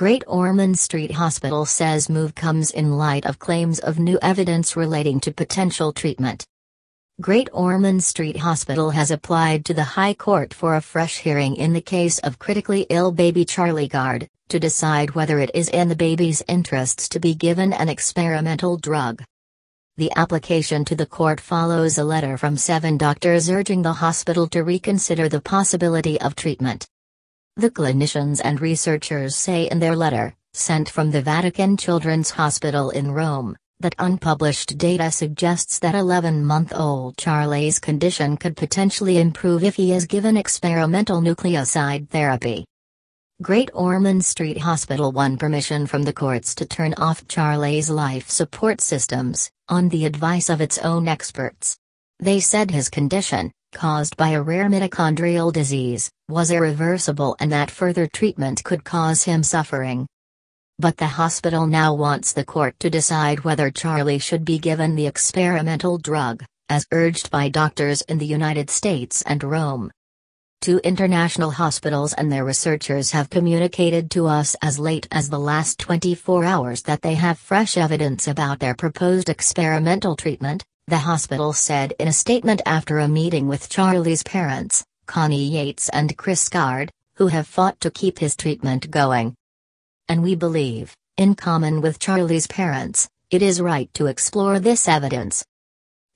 Great Ormond Street Hospital says move comes in light of claims of new evidence relating to potential treatment. Great Ormond Street Hospital has applied to the High Court for a fresh hearing in the case of critically ill baby Charlie Gard, to decide whether it is in the baby's interests to be given an experimental drug. The application to the court follows a letter from seven doctors urging the hospital to reconsider the possibility of treatment. The clinicians and researchers say in their letter, sent from the Vatican Children's Hospital in Rome, that unpublished data suggests that 11 month old Charlie's condition could potentially improve if he is given experimental nucleoside therapy. Great Ormond Street Hospital won permission from the courts to turn off Charlie's life support systems, on the advice of its own experts. They said his condition, caused by a rare mitochondrial disease, was irreversible and that further treatment could cause him suffering. But the hospital now wants the court to decide whether Charlie should be given the experimental drug, as urged by doctors in the United States and Rome. Two international hospitals and their researchers have communicated to us as late as the last 24 hours that they have fresh evidence about their proposed experimental treatment, the hospital said in a statement after a meeting with Charlie's parents, Connie Yates and Chris Gard, who have fought to keep his treatment going. And we believe, in common with Charlie's parents, it is right to explore this evidence.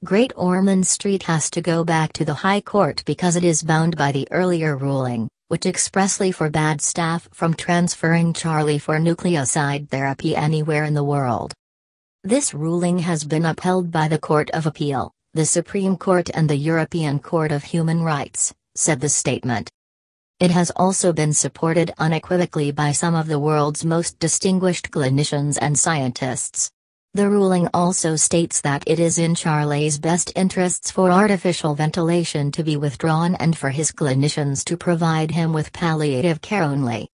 Great Ormond Street has to go back to the High Court because it is bound by the earlier ruling, which expressly forbade staff from transferring Charlie for nucleoside therapy anywhere in the world. This ruling has been upheld by the Court of Appeal, the Supreme Court and the European Court of Human Rights, said the statement. It has also been supported unequivocally by some of the world's most distinguished clinicians and scientists. The ruling also states that it is in Charlie's best interests for artificial ventilation to be withdrawn and for his clinicians to provide him with palliative care only.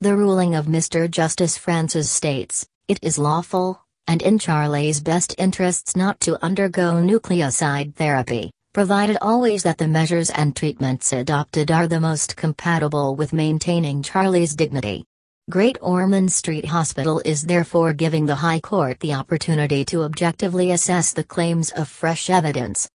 The ruling of Mr. Justice Francis states, it is lawful, and in Charlie's best interests not to undergo nucleoside therapy, provided always that the measures and treatments adopted are the most compatible with maintaining Charlie's dignity. Great Ormond Street Hospital is therefore giving the High Court the opportunity to objectively assess the claims of fresh evidence.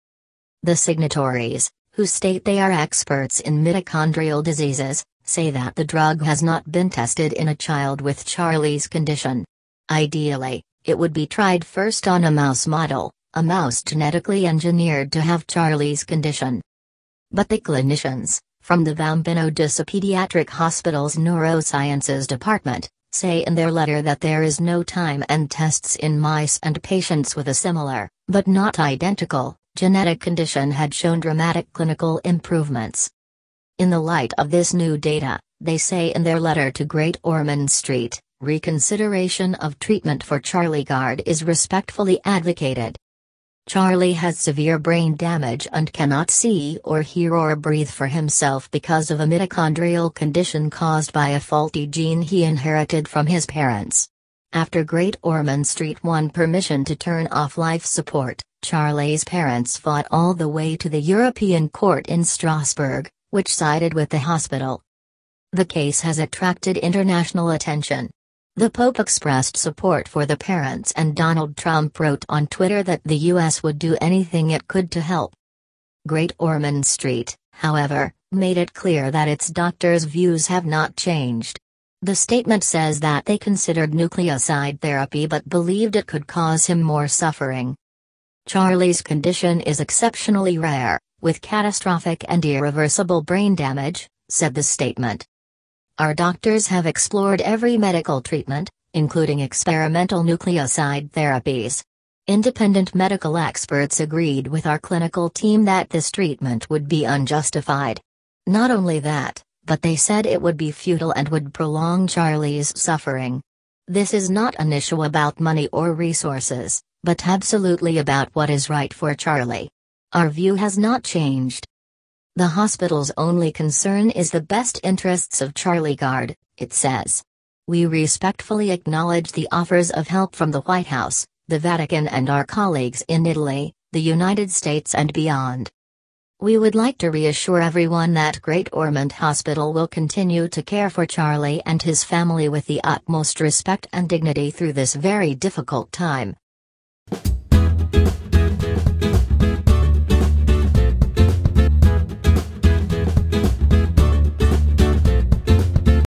The signatories, who state they are experts in mitochondrial diseases, say that the drug has not been tested in a child with Charlie's condition. Ideally, it would be tried first on a mouse model, a mouse genetically engineered to have Charlie's condition. But the clinicians, from the Bambino Pediatric Hospital's Neurosciences Department, say in their letter that there is no time and tests in mice and patients with a similar, but not identical, genetic condition had shown dramatic clinical improvements. In the light of this new data, they say in their letter to Great Ormond Street, Reconsideration of treatment for Charlie Gard is respectfully advocated. Charlie has severe brain damage and cannot see or hear or breathe for himself because of a mitochondrial condition caused by a faulty gene he inherited from his parents. After Great Ormond Street won permission to turn off life support, Charlie's parents fought all the way to the European Court in Strasbourg, which sided with the hospital. The case has attracted international attention. The Pope expressed support for the parents and Donald Trump wrote on Twitter that the U.S. would do anything it could to help. Great Ormond Street, however, made it clear that its doctors' views have not changed. The statement says that they considered nucleoside therapy but believed it could cause him more suffering. Charlie's condition is exceptionally rare, with catastrophic and irreversible brain damage, said the statement. Our doctors have explored every medical treatment, including experimental nucleoside therapies. Independent medical experts agreed with our clinical team that this treatment would be unjustified. Not only that, but they said it would be futile and would prolong Charlie's suffering. This is not an issue about money or resources, but absolutely about what is right for Charlie. Our view has not changed. The hospital's only concern is the best interests of Charlie Gard, it says. We respectfully acknowledge the offers of help from the White House, the Vatican, and our colleagues in Italy, the United States, and beyond. We would like to reassure everyone that Great Ormond Hospital will continue to care for Charlie and his family with the utmost respect and dignity through this very difficult time.